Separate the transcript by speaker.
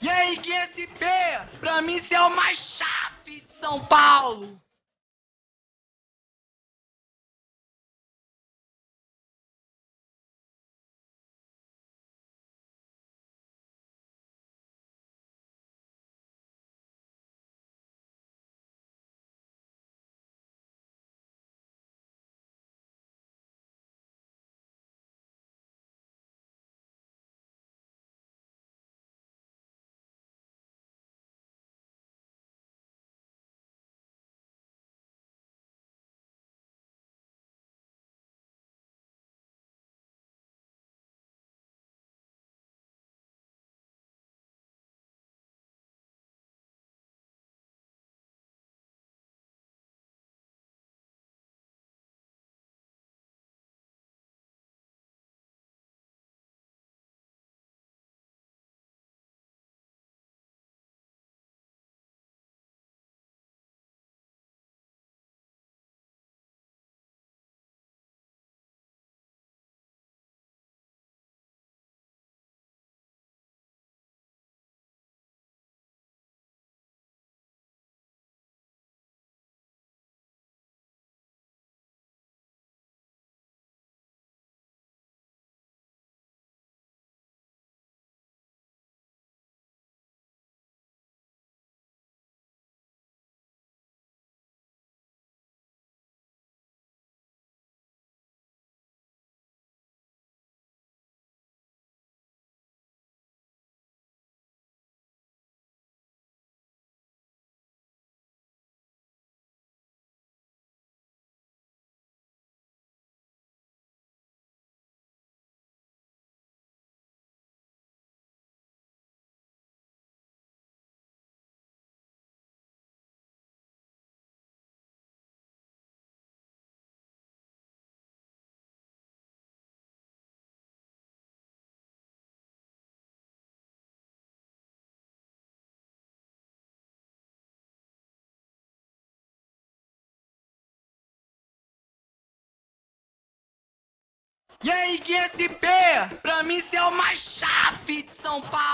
Speaker 1: E aí, QSP, pra mim você é o mais chave de São Paulo. E aí, QSP, pra mim você é o mais chave de São Paulo.